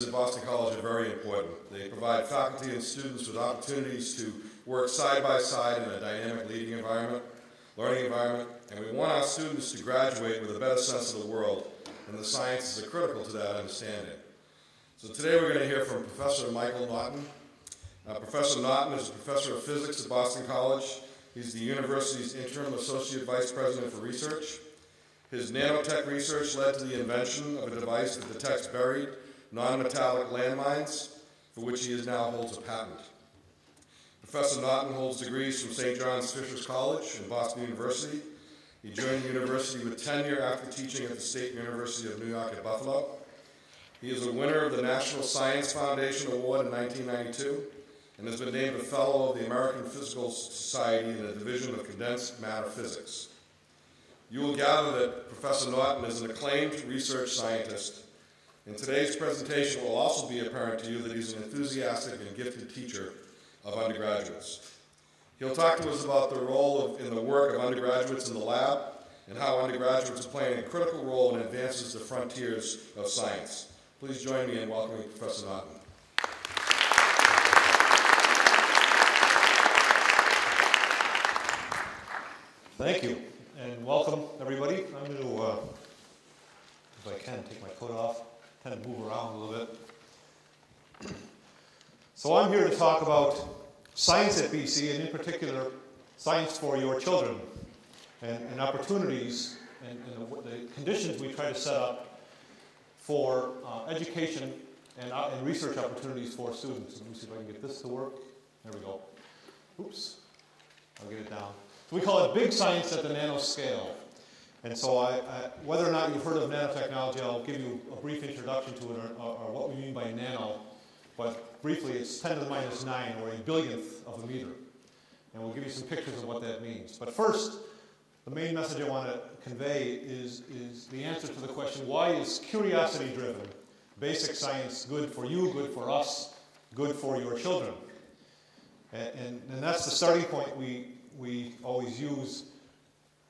at Boston College are very important. They provide faculty and students with opportunities to work side by side in a dynamic leading environment, learning environment, and we want our students to graduate with a better sense of the world, and the sciences are critical to that understanding. So today we're going to hear from Professor Michael Naughton. Uh, professor Naughton is a professor of physics at Boston College. He's the university's interim associate vice president for research. His nanotech research led to the invention of a device that detects buried, non-metallic landmines, for which he is now holds a patent. Professor Naughton holds degrees from St. John's Fisher's College and Boston University. He joined the university with tenure after teaching at the State University of New York at Buffalo. He is a winner of the National Science Foundation Award in 1992 and has been named a Fellow of the American Physical Society in the Division of Condensed Matter Physics. You will gather that Professor Naughton is an acclaimed research scientist. In today's presentation, it will also be apparent to you that he's an enthusiastic and gifted teacher of undergraduates. He'll talk to us about the role of, in the work of undergraduates in the lab and how undergraduates are playing a critical role in advances the frontiers of science. Please join me in welcoming Professor Naughton. Thank you, and welcome everybody. I'm going to, uh, if I can, take my coat off, kind of move around a little bit. So I'm here to talk about science at BC, and in particular, science for your children, and, and opportunities and, and the, the, conditions we try to set up for uh, education and, uh, and research opportunities for students. Let me see if I can get this to work. There we go. Oops. I'll get it down. So we call it big science at the nanoscale. And so I, I, whether or not you've heard of nanotechnology, I'll give you a brief introduction to it or, or, what we mean by nano. But briefly, it's 10 to the minus 9, or a billionth of a meter. And we'll give you some pictures of what that means. But first, the main message I want to convey is, is the answer to the question, why is curiosity driven? Basic science good for you, good for us, good for your children? And, and, and that's the starting point we, we always use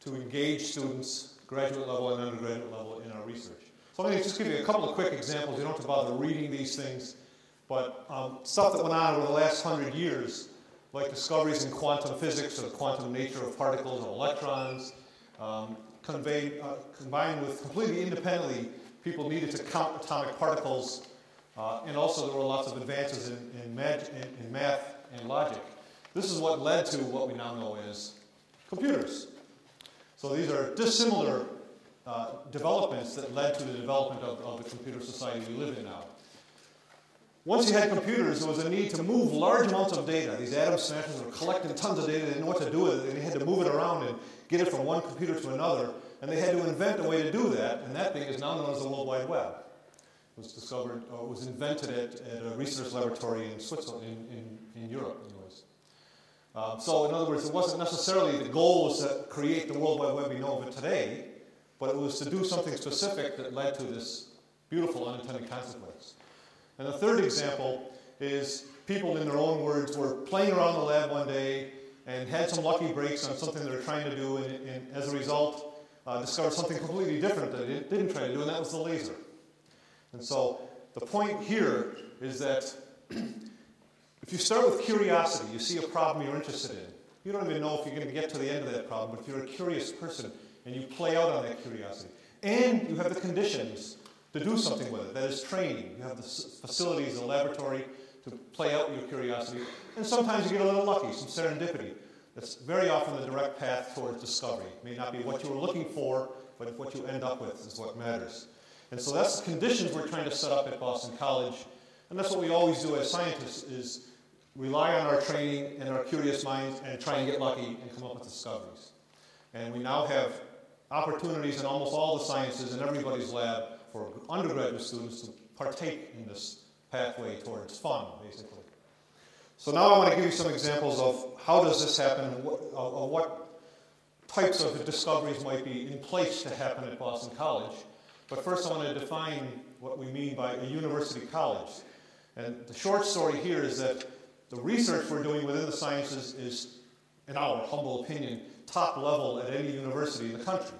to engage students, graduate level and undergraduate level, in our research. So let me just give you a couple of quick examples. You don't have to bother reading these things, but um, stuff that went on over the last hundred years, like discoveries in quantum physics or the quantum nature of particles or electrons, um, conveyed, uh, combined with completely independently, people needed to count atomic particles, uh, and also there were lots of advances in, in, in, in math and logic. This is what led to what we now know as computers. So these are dissimilar uh, developments that led to the development of, of the computer society we live in now. Once you had computers, there was a need to move large amounts of data. These atom smashers were collecting tons of data, they didn't know what to do with it, and they had to move it around and get it from one computer to another, and they had to invent a way to do that, and that thing is now known as the World Wide Web. It was discovered, or was invented at, at a research laboratory in Switzerland, in, in, in Europe. Um, so, in other words, it wasn't necessarily the goal was to create the World Wide Web we know of it today, but it was to do something specific that led to this beautiful unintended consequence. And the third example is people, in their own words, were playing around the lab one day and had some lucky breaks on something they were trying to do, and, and as a result, uh, discovered something completely different that they didn't try to do, and that was the laser. And so the point here is that If you start with curiosity, you see a problem you're interested in. You don't even know if you're going to get to the end of that problem, but if you're a curious person and you play out on that curiosity, and you have the conditions to do something with it, that is training. You have the facilities, the laboratory to play out your curiosity, and sometimes you get a little lucky, some serendipity. That's very often the direct path towards discovery. It may not be what you were looking for, but what you end up with is what matters. And so that's the conditions we're trying to set up at Boston College. And that's what we always do as scientists is rely on our training and our curious minds and try and get lucky and come up with discoveries. And we now have opportunities in almost all the sciences in everybody's lab for undergraduate students to partake in this pathway towards fun, basically. So now I want to give you some examples of how does this happen and what, uh, what types of discoveries might be in place to happen at Boston College. But first I want to define what we mean by a university college. And the short story here is that the research we're doing within the sciences is, in our humble opinion, top level at any university in the country.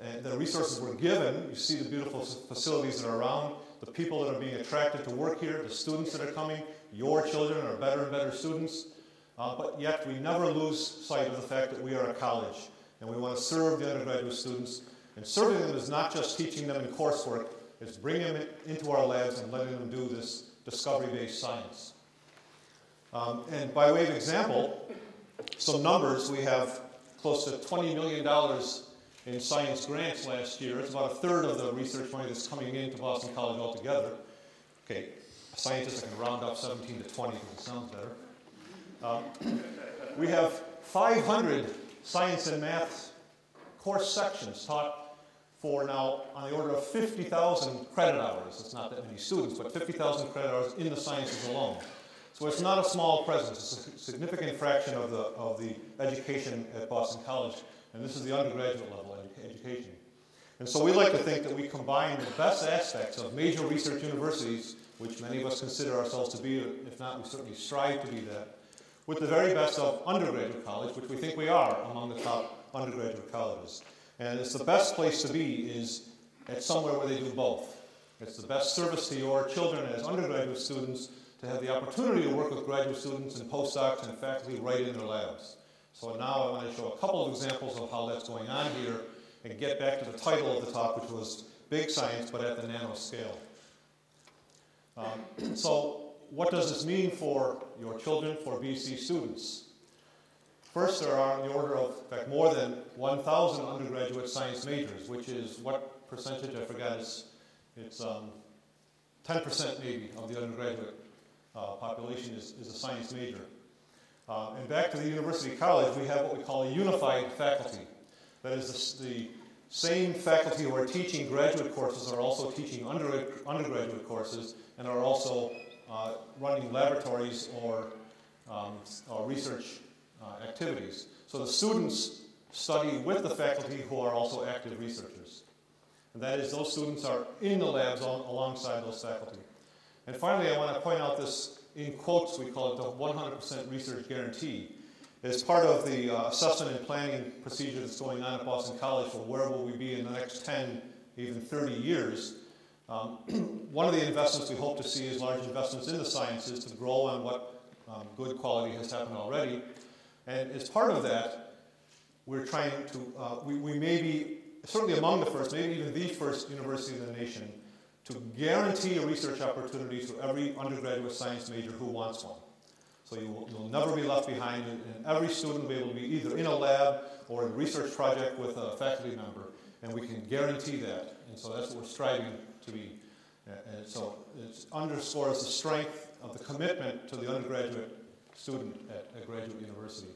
And the resources we're given, you see the beautiful facilities that are around, the people that are being attracted to work here, the students that are coming. Your children are better and better students. Uh, but yet, we never lose sight of the fact that we are a college and we want to serve the undergraduate students. And serving them is not just teaching them in coursework, it's bringing them into our labs and letting them do this discovery based science. Um, and by way of example, some numbers we have close to $20 million in science grants last year. It's about a third of the research money that's coming into Boston College altogether. Okay, a scientists can round up 17 to 20 because it sounds better. Um, we have 500 science and math course sections taught for now on the order of 50,000 credit hours. It's not that many students, but 50,000 credit hours in the sciences alone. So it's not a small presence. It's a significant fraction of the, of the education at Boston College, and this is the undergraduate level education. And so we like to think that we combine the best aspects of major research universities, which many of us consider ourselves to be, if not, we certainly strive to be that, with the very best of undergraduate college, which we think we are among the top undergraduate colleges. And it's the best place to be is at somewhere where they do both. It's the best service to your children as undergraduate students to have the opportunity to work with graduate students and postdocs and faculty right in their labs. So now I want to show a couple of examples of how that's going on here and get back to the title of the talk, which was Big Science, but at the nano scale. Um, so what does this mean for your children, for BC students? First, there are in the order of, in fact, more than 1,000 undergraduate science majors, which is what percentage? I forgot. It's, it's um, 10% maybe of the undergraduate uh, population is, is a science major. Uh, and back to the University College, we have what we call a unified faculty. That is, the, the same faculty who are teaching graduate courses are also teaching under, undergraduate courses and are also uh, running laboratories or, um, or research uh, activities. So the students study with the faculty who are also active researchers. And that is, those students are in the labs alongside those faculty. And finally, I want to point out this, in quotes, we call it the 100% research guarantee. As part of the uh, assessment and planning procedure that's going on at Boston College for where will we be in the next 10, even 30 years, um, one of the investments we hope to see is large investments in the sciences to grow on what um, good quality has happened already. And as part of that, we're trying to, uh, we, we may be certainly among the first, maybe even the first university in the nation to guarantee a research opportunity to every undergraduate science major who wants one. So you will, you'll never be left behind, and every student will be able to be either in a lab or in a research project with a faculty member, and we can guarantee that. And so that's what we're striving to be. And so it underscores the strength of the commitment to the undergraduate student at a graduate university.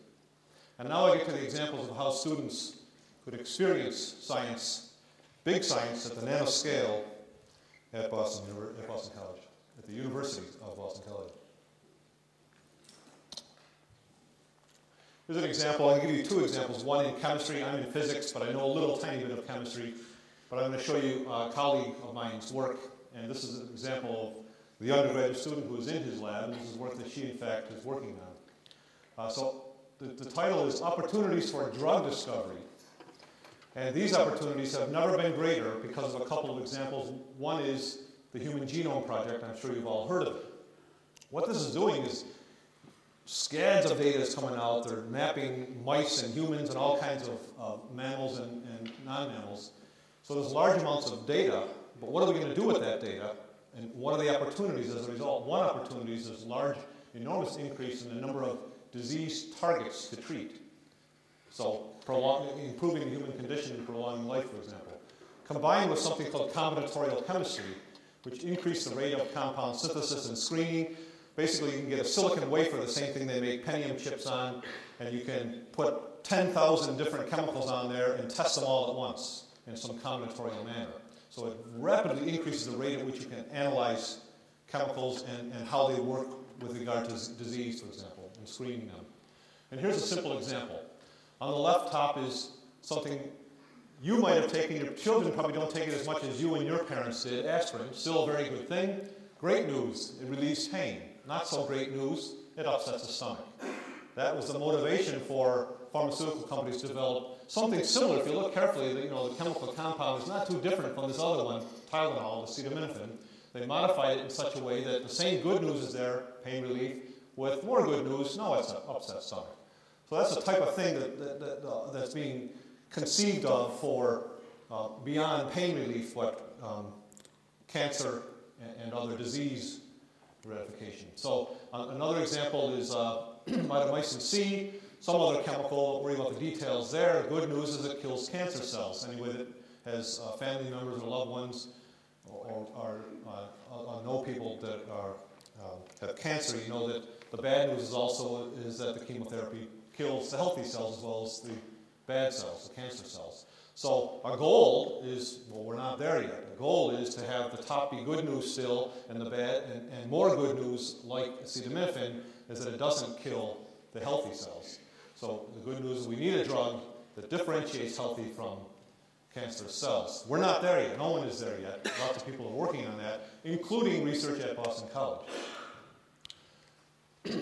And now I get to the examples of how students could experience science, big science at the nanoscale at Boston, at Boston College, at the University of Boston College. Here's an example. I'll give you two examples. One in chemistry. I'm in physics, but I know a little tiny bit of chemistry. But I'm going to show you a colleague of mine's work, and this is an example of the undergraduate student who is in his lab. This is work that she, in fact, is working on. Uh, so the, the title is Opportunities for Drug Discovery. And these opportunities have never been greater because of a couple of examples. One is the Human Genome Project. I'm sure you've all heard of it. What this is doing is scads of data is coming out. They're mapping mice and humans and all kinds of uh, mammals and, and non-mammals so there's large amounts of data, but what are we going to do with that data? And what are the opportunities as a result? One opportunity is this large, enormous increase in the number of disease targets to treat. So improving the human condition and prolonging life, for example. Combined with something called combinatorial chemistry, which increased the rate of compound synthesis and screening. Basically, you can get a silicon wafer, the same thing they make Pentium chips on, and you can put 10,000 different chemicals on there and test them all at once in some combinatorial manner. So it rapidly increases the rate at which you can analyze chemicals and, and how they work with regard to disease, for example, and screening them. And here's a simple example. On the left top is something you might have taken, your children probably don't take it as much as you and your parents did, aspirin. Still a very good thing. Great news, it relieves pain. Not so great news, it upsets the stomach. That was the motivation for pharmaceutical companies to develop something similar. If you look carefully, you know, the chemical compound is not too different from this other one, Tylenol, acetaminophen, they modified it in such a way that the same good news is there, pain relief, with more good news, no, it's an upset stomach. So that's the type of thing that, that, that uh, that's being conceived of for uh, beyond pain relief, what um, cancer and, and, other disease gratification. So uh, another example is uh, mitomycin C, some other chemical, don't worry about the details there. Good news is it kills cancer cells. Anyway, that has uh, family members or loved ones or, or uh, know people that are, have cancer, you know that the bad news is also is that the chemotherapy kills the healthy cells as well as the bad cells, the cancer cells. So our goal is, well, we're not there yet. The goal is to have the top be good news still, and the bad, and, and more good news, like acetaminophen, is that it doesn't kill the healthy cells. So the good news is we need a drug that differentiates healthy from cancerous cells. We're not there yet. No one is there yet. Lots of people are working on that, including research at Boston College.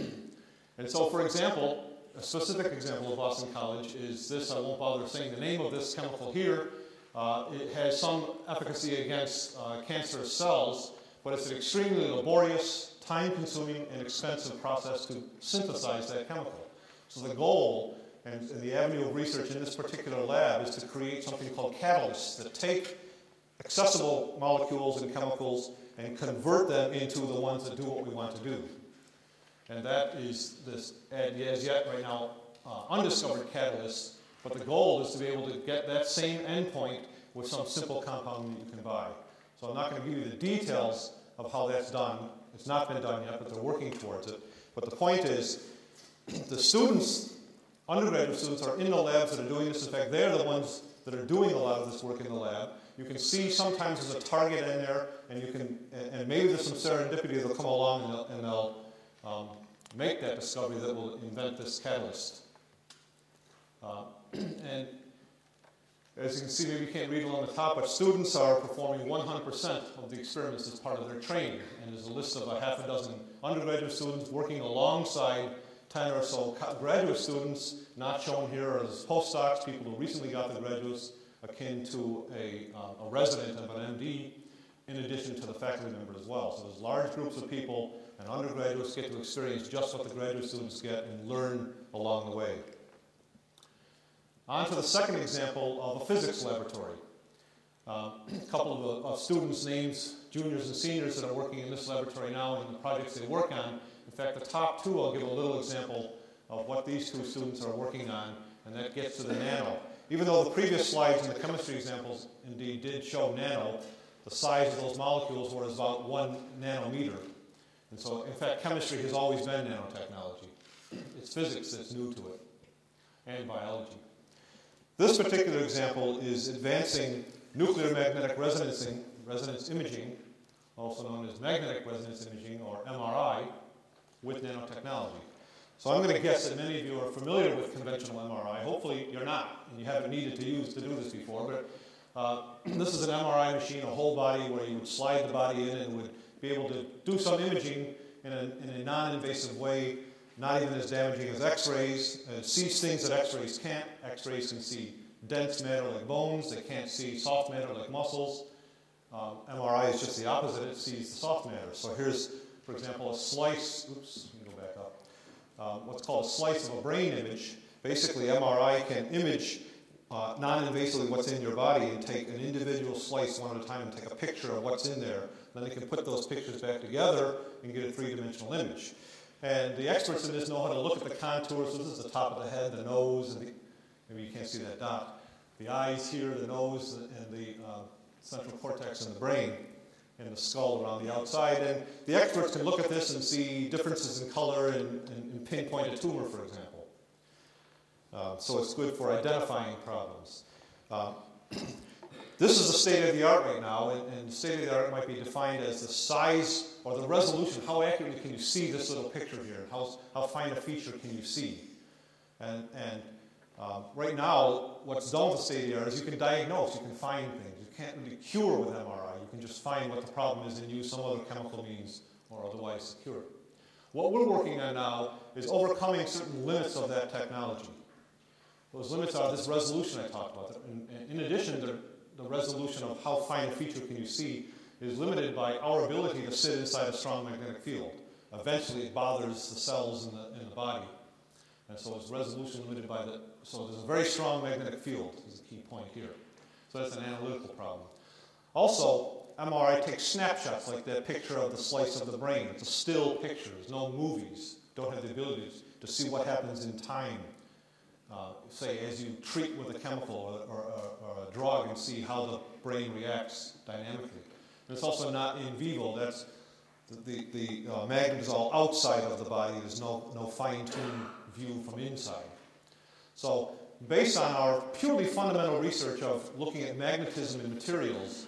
and so, for example, a specific example of Boston College is this. I won't bother saying the name of this chemical here. Uh, it has some efficacy against uh, cancerous cells, but it's an extremely laborious, time consuming, and expensive process to synthesize that chemical. So the goal and, and, the avenue of research in this particular lab is to create something called catalysts that take accessible molecules and chemicals and convert them into the ones that do what we want to do. And that is this, as yet right now, uh, undiscovered catalyst, but the goal is to be able to get that same endpoint with some simple compound that you can buy. So I'm not going to give you the details of how that's done. It's not been done yet, but they're working towards it. But the point is, the students, undergraduate students, are in the labs that are doing this. In fact, they're the ones that are doing a lot of this work in the lab. You can see sometimes there's a target in there, and you can, and maybe there's some serendipity that'll come along and they'll, and they'll um, make that discovery that will invent this catalyst. Uh, and as you can see, maybe you can't read along the top, but students are performing 100% of the experiments as part of their training. And there's a list of a half a dozen undergraduate students working alongside 10 or so graduate students, not shown here as postdocs, people who recently got their graduates, akin to a, um, a resident of an MD, in addition to the faculty member as well. So there's large groups of people, and undergraduates get to experience just what the graduate students get and learn along the way. On to the second example of a physics laboratory. Uh, a couple of, uh, of students' names, juniors and seniors that are working in this laboratory now and the projects they work on in fact, the top two, I'll give a little example of what these two students are working on, and that gets to the nano. Even though the previous slides and the chemistry examples indeed did show nano, the size of those molecules was about one nanometer. And so, in fact, chemistry has always been nanotechnology. It's physics that's new to it, and biology. This particular example is advancing nuclear magnetic resonance, resonance imaging, also known as magnetic resonance imaging, or MRI, with nanotechnology. So I'm going to guess that many of you are familiar with conventional MRI. Hopefully you're not, and you haven't needed to use to do this before. But uh, this is an MRI machine, a whole body, where you would slide the body in and would be able to do some imaging in a, in a non-invasive way, not even as damaging as X-rays. It sees things that X-rays can't. X-rays can see dense matter like bones. They can't see soft matter like muscles. Um, MRI is just the opposite. It sees the soft matter. So here's for example, a slice, oops, let me go back up, um, what's called a slice of a brain image. Basically, MRI can image uh, non-invasively what's in your body and take an individual slice one at a time and take a picture of what's in there. Then they can put those pictures back together and get a three-dimensional image. And the experts in this know how to look at the contours. So this is the top of the head, the nose, and the, maybe you can't see that dot. The eyes here, the nose, and the uh, central cortex and the brain and the skull around the outside. And the experts can look at this and see differences in color and, and, and pinpoint a tumor, for example. Uh, so it's good for identifying problems. Uh, this is the state of the art right now, and, and state of the art might be defined as the size or the resolution. How accurately can you see this little picture here? How, how fine a feature can you see? And, and um, right now, what's done with the state of the art is you can diagnose, you can find things. You can't really cure with MRI. You can just find what the problem is and use some other chemical means or otherwise cure. What we're working on now is overcoming certain limits of that technology. Those limits are this resolution I talked about. In, in addition the resolution of how fine a feature can you see, is limited by our ability to sit inside a strong magnetic field. Eventually, it bothers the cells in the, in the body. And so its resolution limited by the, so there's a very strong magnetic field, is the key point here. So that's an analytical problem. Also, MRI takes snapshots like that picture of the slice of the brain. It's a still picture. There's no movies. Don't have the ability to see what happens in time. Uh, say, as you treat with a chemical or, or, or, a drug and see how the brain reacts dynamically. And it's also not in vivo. That's the, the, the uh, magnet is all outside of the body. There's no, no fine-tuned view from inside. So, based on our purely fundamental research of looking at magnetism in materials,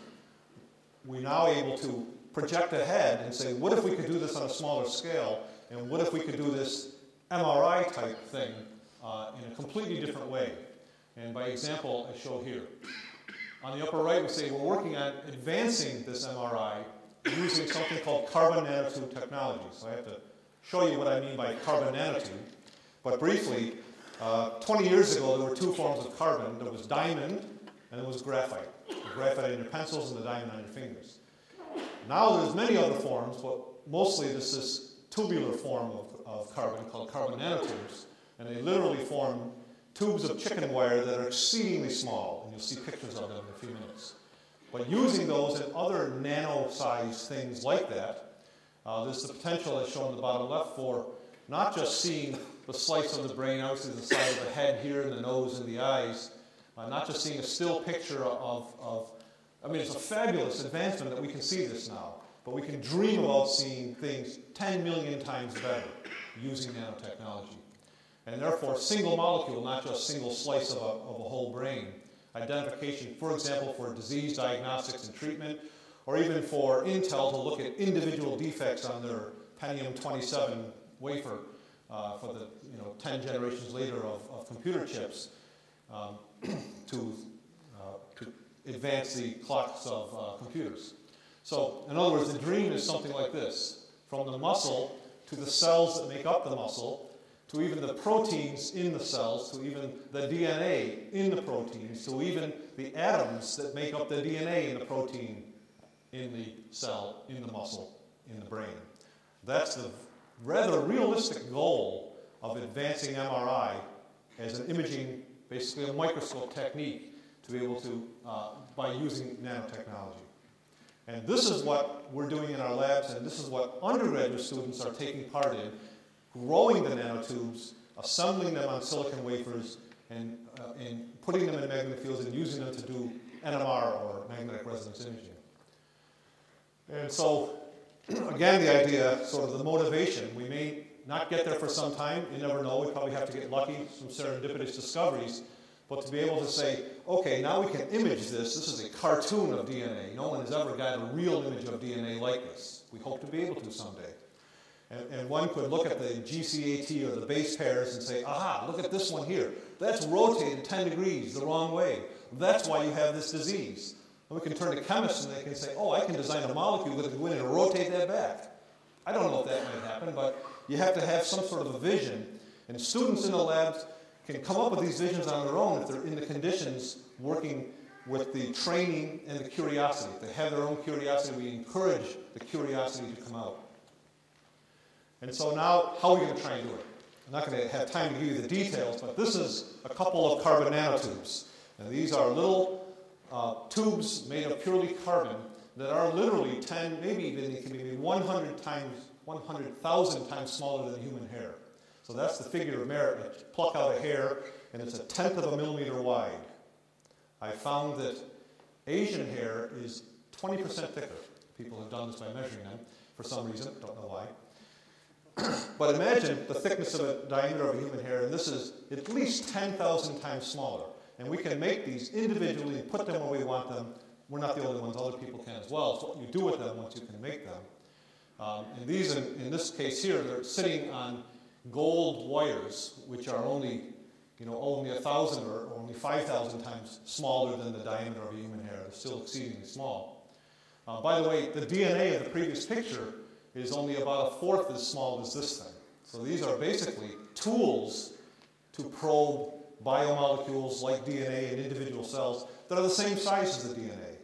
we're now able to project ahead and say, what if we could do this on a smaller scale? And what if we could do this MRI type thing completely different way? And by example, I show here. On the upper right, we say we're working on advancing this MRI using something called carbon nanotube technology. So I have to show you what I mean by carbon nanotube. But briefly, uh, 20 years ago, there were two forms of carbon. There was diamond and there was graphite. The graphite in your pencils and the diamond on your fingers. Now there's many other forms, but mostly this is tubular form of, of carbon called carbon nanotubes. And they literally form tubes of chicken wire that are exceedingly small. And you'll see pictures of them in a few minutes. But using those and other nano-sized things like that, uh, there's the potential, as shown in the bottom left, for not just seeing the slice of the brain, obviously the side of the head here, and the nose and the eyes, uh, not just seeing a still picture of, of, I mean, it's a fabulous advancement that we can see this now, but we can dream about seeing things 10 million times better using nanotechnology. And therefore, single molecule, not just single slice of a, of a whole brain, identification, for example, for disease diagnostics and treatment, or even for Intel to look at individual defects on their Pentium 27 wafer uh, for the you know 10 generations later of, of computer chips um, to, uh, to advance the clocks of uh, computers. So, in other words, the dream is something like this from the muscle to the cells that make up the muscle, to even the proteins in the cells, to even the DNA in the proteins, to even the atoms that make up the DNA in the protein in the cell, in the muscle, in the brain. That's the rather realistic goal of advancing MRI as an imaging, basically a microscope technique to be able to, uh, by using nanotechnology. And this is what we're doing in our labs, and this is what undergraduate students are taking part in, growing the nanotubes, assembling them on silicon wafers, and, uh, and putting them in magnetic fields and using them to do NMR or magnetic resonance imaging. And so, again, the idea, sort of the motivation, we may not get there for some time, you never know, we probably have to get lucky, some serendipitous discoveries, but to be able to say, okay, now we can image this. This is a cartoon of DNA. No one has ever got a real image of DNA like this. We hope to be able to someday. And, and, one could look at the GCAT or the base pairs and say, aha, look at this one here. That's rotated 10 degrees the wrong way. That's why you have this disease. And we can turn to chemists and they can say, oh, I can design a molecule that can go in and rotate that back. I don't know if that might happen, but you have to have some sort of a vision. And students in the labs can come up with these visions on their own if they're in the conditions working with the training and the curiosity. If they have their own curiosity, we encourage the curiosity to come out. And so now, how are we going to try and do it? I'm not going to have time to give you the details, but this is a couple of carbon nanotubes. And these are little uh, tubes made of purely carbon that are literally 10, maybe even it can be 100 times, 100,000 times smaller than human hair. So that's the figure of merit. You pluck out a hair, and it's a tenth of a millimeter wide. I found that Asian hair is 20% thicker. People have done this by measuring them for some reason, don't know why. But imagine the thickness of a diameter of a human hair, and this is at least 10,000 times smaller. And we can make these individually, put them where we want them. We're not the only ones, other people can as well. So what you do with them once you can make them. Um, and these, in, in this case here, they're sitting on gold wires, which are only, you know, only a thousand or only 5,000 times smaller than the diameter of a human hair. They're still exceedingly small. Uh, by the way, the DNA of the previous picture is only about a fourth as small as this thing. So these are basically tools to probe biomolecules like DNA in individual cells that are the same size as the DNA,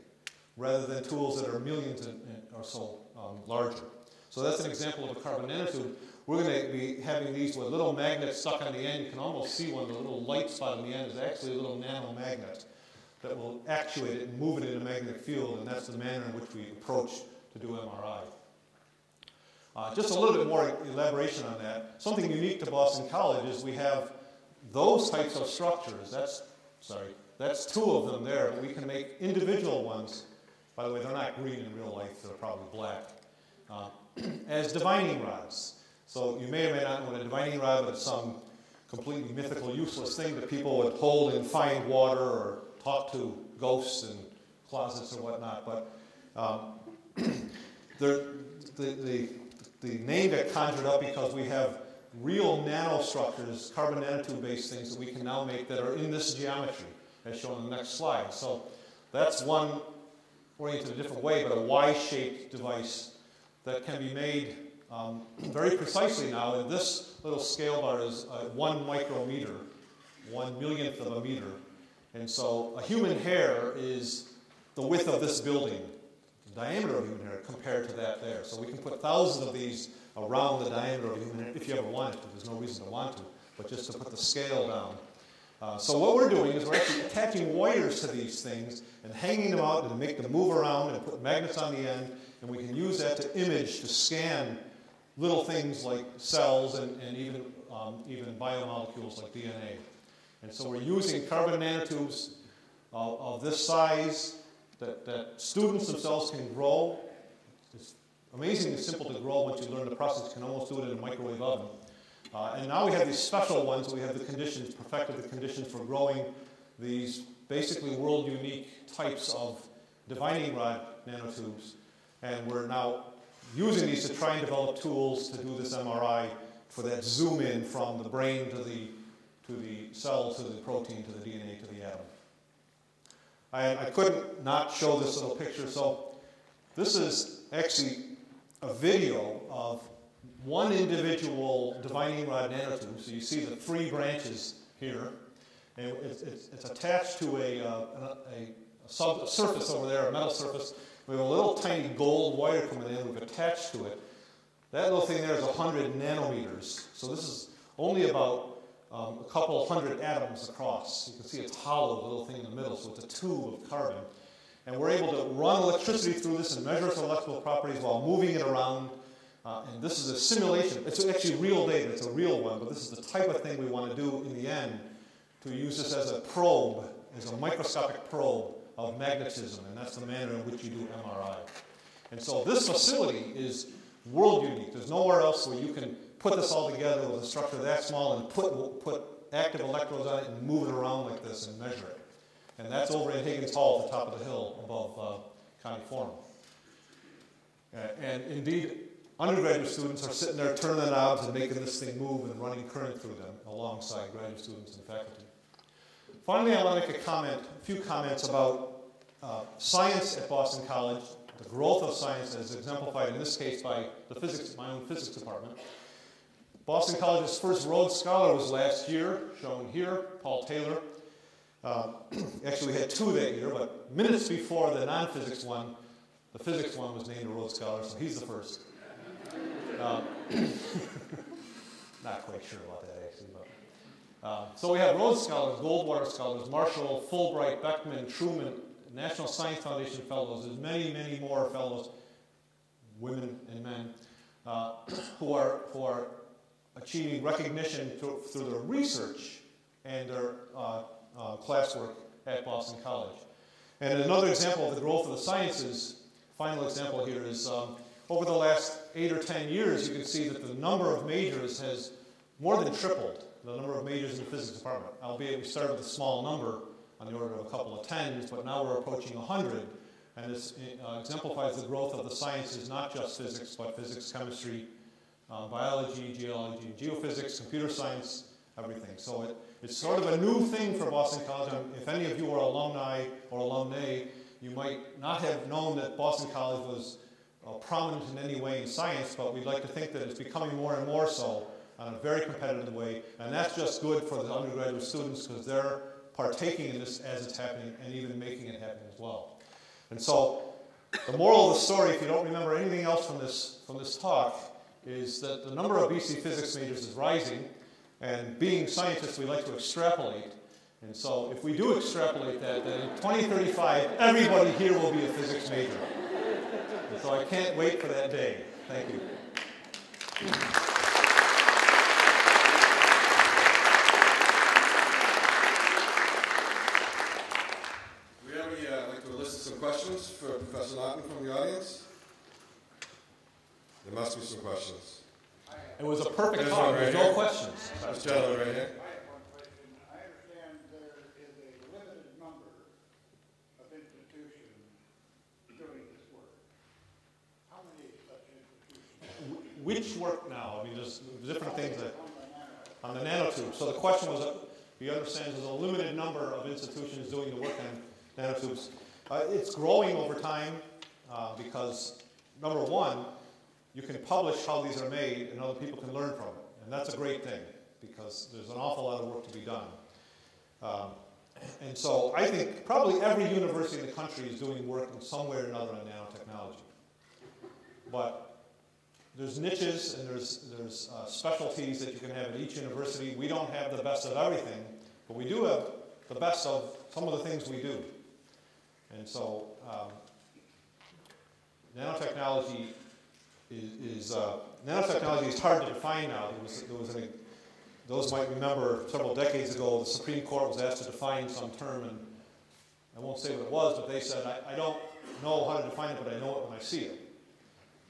rather than tools that are millions or so um, larger. So that's an example of a carbon nanotube. We're going to be having these with little magnets stuck on the end. You can almost see one, the little light spot on the end is actually a little nanomagnet that will actuate it and move it in a magnetic field, and that's the manner in which we approach to do MRI. Uh, just a little bit more elaboration on that. Something unique to Boston College is we have those types of structures. That's, sorry, that's two of them there, we can make individual ones. By the way, they're not green in real life, they're probably black. Uh, as divining rods. So you may or may not know what a divining rod, but it's some completely mythical, useless thing that people would hold and find water or talk to ghosts in closets or whatnot. But um, the, the, the name got conjured up because we have real nanostructures, carbon nanotube based things that we can now make that are in this geometry, as shown in the next slide. So that's one oriented a different way, but a Y shaped device that can be made um, very precisely now. And this little scale bar is uh, one micrometer, one millionth of a meter. And so a human hair is the width of this building, the diameter of human hair compared to that there. So we can put thousands of these around the diameter of human hair if you ever wanted to. There's no reason to want to, but just to put the scale down. Uh, so what we're doing is we're actually attaching wires to these things and hanging them out and make them move around and put magnets on the end, and we can use that to image, to scan little things like cells and, and even, um, even biomolecules like DNA. And so we're using carbon nanotubes of, of this size that, that students themselves can grow. It's amazingly simple to grow once you learn the process. You can almost do it in a microwave oven. Uh, and now we have these special ones. We have the conditions, perfected the conditions for growing these basically world unique types of divining rod nanotubes. And we're now using these to try and develop tools to do this MRI for that zoom in from the brain to the, to the cell, to the protein, to the DNA, to the atom. I, I couldn't not show this little picture, so this is actually a video of one individual divining rod nanotube. So you see the three branches here, and it's, it's, it's attached to a, uh, a, a, sub, surface over there, a metal surface. We have a little tiny gold wire coming in. We've attached to it. That little thing there is 100 nanometers. So this is only about um, a couple hundred atoms across. You can see it's hollow, little thing in the middle, so it's a tube of carbon. And we're able to run electricity through this and measure its electrical properties while moving it around uh, and this is a simulation. It's actually real data. It's a real one, but this is the type of thing we want to do in the end to use this as a probe, as a microscopic probe of magnetism, and that's the manner in which you do MRI. And so this facility is world unique. There's nowhere else where you can put this all together with a structure that small and put, put active electrodes on it and move it around like this and measure it. And that's over in Higgins Hall at the top of the hill above uh, Conte Forum. Uh, and indeed, undergraduate students are sitting there turning the knobs and making this thing move and running current through them alongside graduate students and faculty. Finally, I want to make a comment, a few comments about uh, science at Boston College, the growth of science as exemplified in this case by the physics, my own physics department. Boston College's first Rhodes Scholar was last year, shown here, Paul Taylor. Uh, actually, we had two that year, but minutes before the non-physics one, the physics one was named a Rhodes Scholar, so he's the first. Um, not quite sure about that actually, but. Uh, so we have Rhodes Scholars, Goldwater Scholars, Marshall, Fulbright, Beckman, Truman, National Science Foundation Fellows. There's many, many more fellows, women and men, uh, who, are, who are achieving recognition through, through their research and their uh, uh, classwork at Boston College. And another example of the growth of the sciences, final example here is um, over the last eight or ten years, you can see that the number of majors has more than tripled, the number of majors in the physics department. Albeit we started with a small number on the order of a couple of tens, but now we're approaching 100. And this uh, exemplifies the growth of the sciences, not just physics, but physics, chemistry, uh, biology, geology, geophysics, computer science, everything. So it, it's sort of a new thing for Boston College. And if any of you are alumni or alumni, you might not have known that Boston College was uh, prominent in any way in science, but we'd like to think that it's becoming more and more so in a very competitive way. And that's just good for the undergraduate students because they're partaking in this as it's happening and even making it happen as well. And so the moral of the story, if you don't remember anything else from this, from this talk, is that the number of BC physics majors is rising, and being scientists, we like to extrapolate. And so, if we do extrapolate that, then in 2035, everybody here will be a physics major. And so, I can't wait for that day. Thank you. questions for Professor Naughton from the audience? There must be some questions. It was a perfect. There's no questions. Gentleman right here. I have one question. I understand there is a limited number of institutions doing this work. How many such institutions? Which work now? I mean, there's different things that on the nanotube. So the question was, uh, you understand, there's a limited number of institutions doing the work on nanotubes. Uh, it's growing over time uh, because, number one, you can publish how these are made and other people can learn from it. And that's a great thing because there's an awful lot of work to be done. Um, and so I think probably every university in the country is doing work in some way or another on nanotechnology. But there's niches and there's, there's uh, specialties that you can have at each university. We don't have the best of everything, but we do have the best of some of the things we do. And so um, nanotechnology is, is uh, nanotechnology is hard to define now. There was, there was an, those might remember several decades ago, the Supreme Court was asked to define some term, and I won't say what it was, but they said, I, I don't know how to define it, but I know it when I see it.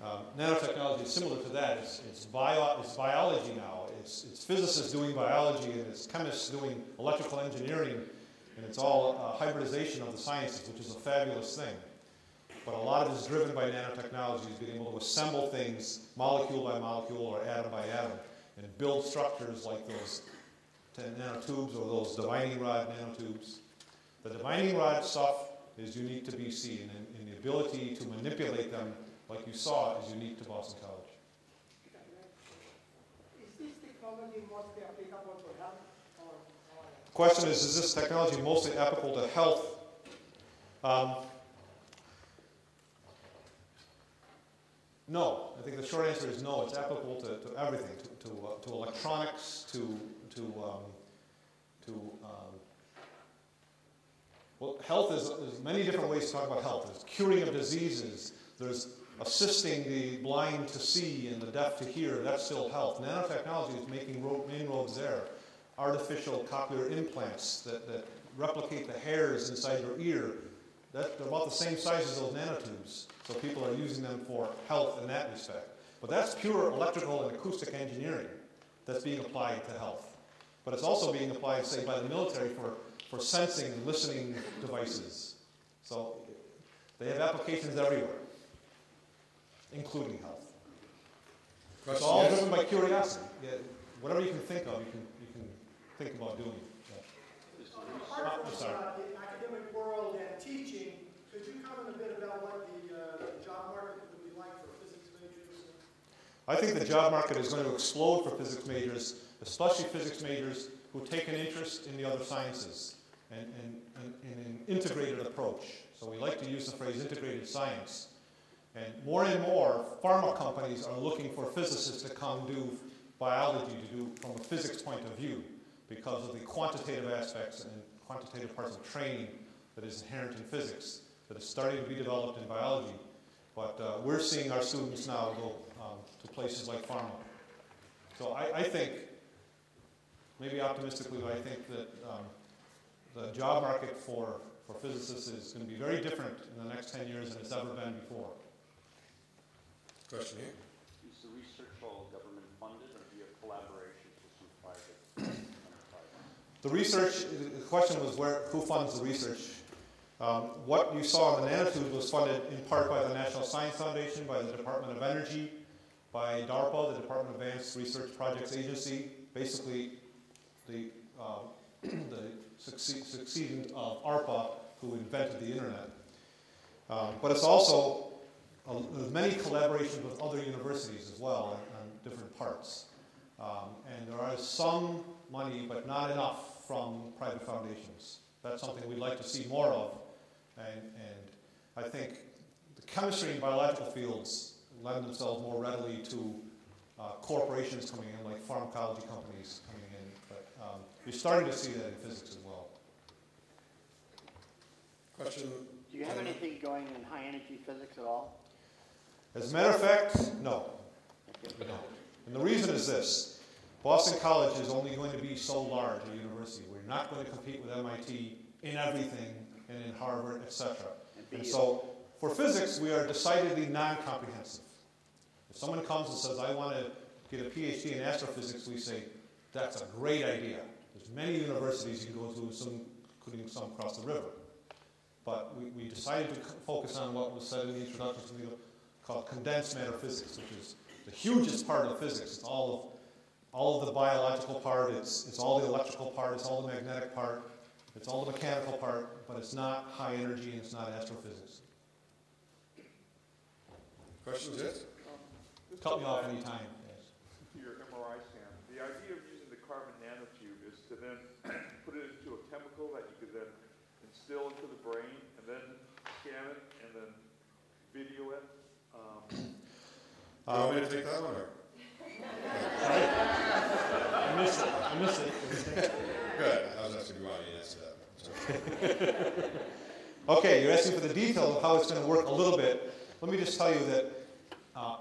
Um, nanotechnology is similar to that. It's, it's, bio, it's biology now. It's, it's physicists doing biology, and it's chemists doing electrical engineering and it's all a hybridization of the sciences, which is a fabulous thing. But a lot of it is driven by nanotechnologies, being able to assemble things molecule by molecule or atom by atom and build structures like those nanotubes or those divining rod nanotubes. The divining rod stuff is unique to BC, and, and the ability to manipulate them, like you saw, is unique to Boston College. Is this technology mostly applicable to health Question is, is this technology mostly applicable to health? Um, no. I think the short answer is no. It's applicable to, to everything, to, to, uh, to electronics, to, to, um, to um, well, health is, is many different ways to talk about health. There's curing of diseases. There's assisting the blind to see and the deaf to hear. That's still health. Nanotechnology is making inroads there artificial cochlear implants that, that replicate the hairs inside your ear. That, they're about the same size as those nanotubes, so people are using them for health in that respect. But that's pure electrical and acoustic engineering that's being applied to health. But it's also being applied, say, by the military for, for sensing and listening devices. So they have applications everywhere, including health. It's all driven by curiosity. Yeah, whatever you can think of, you can you can think about doing. From uh, the academic world and teaching, could you comment a bit about what the uh, job market would be like for physics majors? I think the job market is going to explode for physics majors, especially physics majors who take an interest in the other sciences and, and an integrated approach. So we like to use the phrase integrated science. And more and more, pharma companies are looking for physicists to come do biology to do from a physics point of view because of the quantitative aspects and quantitative parts of training that is inherent in physics that is starting to be developed in biology. But uh, we're seeing our students now go um, to places like pharma. So I, I, think, maybe optimistically, I think that um, the job market for, for physicists is going to be very different in the next 10 years than it's ever been before. Question here. The research, all government funded or be a collaboration with private? the research question was where, who funds the research? Um, what you saw in the nanotubes was funded in part by the National Science Foundation, by the Department of Energy, by DARPA, the Department of Advanced Research Projects Agency, basically the, uh, the succeed, succeeding of ARPA, who invented the internet. Um, but it's also a, many collaborations with other universities as well on different parts. Um, and there are some money, but not enough from private foundations. That's something we'd like to see more of. And, and I think the the chemistry and biological fields lend themselves more readily to uh, corporations coming in, like pharmacology companies coming in. But um, you're starting to see that in physics as well. Question? Do you have anything going in high energy physics at all? As a matter of fact, no. Okay. No. And the reason is this Boston College is only going to be so large a university. We're not going to compete with MIT in everything and in Harvard, etc. And And so for physics, we are decidedly non comprehensive. If someone comes and says, I want to get a PhD in astrophysics, we say, that's a great idea. There's many universities you can go to, some, including some across the river. But we, we decided to focus on what was said in the introduction to the called condensed matter physics, which is the hugest part of physics. It's all of all of the biological part, it's, it's all the electrical part, it's all the magnetic part, it's all the mechanical part, but it's not high energy and it's not astrophysics. Questions, yes? Just Cut me off any time. Yes. To your MRI scan, the idea of using the carbon nanotube is to then put it into a chemical that you could then instill into the brain and then scan it and then video it. Um, Do you want me to take that one, or? I missed it. I missed it. Good, I was asking if you wanted to answer that. Sorry. Okay, you're asking for the detail of how it's going to work a little bit. Let me just tell you that uh,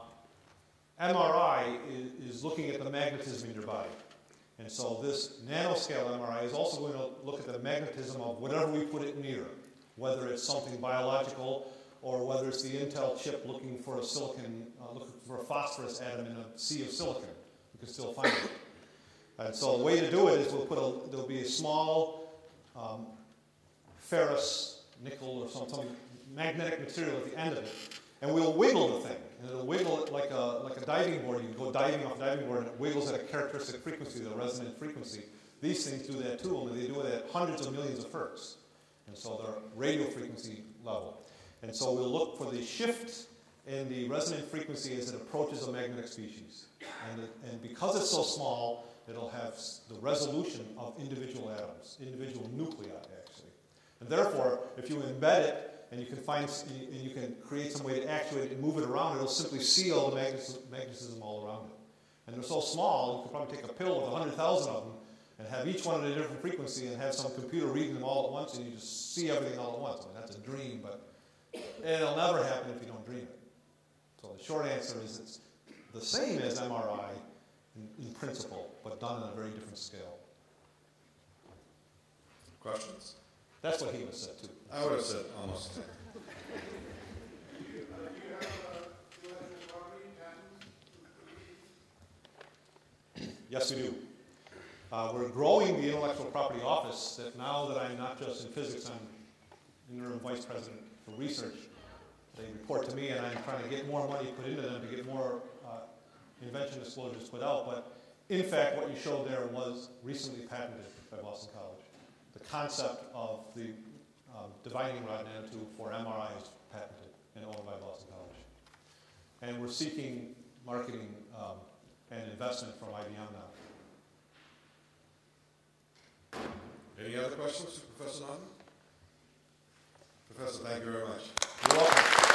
MRI is, is looking at the magnetism in your body. And so this nanoscale MRI is also going to look at the magnetism of whatever we put it near, whether it's something biological or whether it's the Intel chip looking for a silicon, uh, looking for a phosphorus atom in a sea of silicon. We can still find it. And so the way to do it is we'll put a, there'll be a small um, ferrous, nickel, or some, some magnetic material at the end of it, and we'll wiggle the thing. And it'll wiggle it like a, like a diving board. You go diving off a diving board, and it wiggles at a characteristic frequency, the resonant frequency. These things do that too, only they do it at hundreds of millions of hertz. And so they're radio frequency level. And so we'll look for the shift in the resonant frequency as it approaches a magnetic species. And, it, and because it's so small, it'll have the resolution of individual atoms, individual nuclei. And therefore, if you embed it and you can find and you- can create some way to actuate it and move it around, it'll simply seal the magnetism, all around it. And they're so small, you could probably take a pill with 100,000 of them and have each one at a different frequency and have some computer reading them all at once and you just see everything all at once. I mean, that's a dream, but it'll never happen if you don't dream it. So the short answer is it's the same as MRI in, in principle, but done on a very different scale. Questions? That's what he was said too. I would have said almost. Yes, we do. Uh, we're growing the intellectual property office that now that I'm not just in physics, I'm interim vice president for research. They report to me and I'm trying to get more money put into them to get more uh, invention disclosures put out. But in fact, what you showed there was recently patented by Boston College. The concept of the um, dividing rod nanotube for MRI is patented and owned by Boston College. And we're seeking marketing um, and investment from IBM now. Any other questions for Professor Naughton? Professor, thank you very much. You're welcome.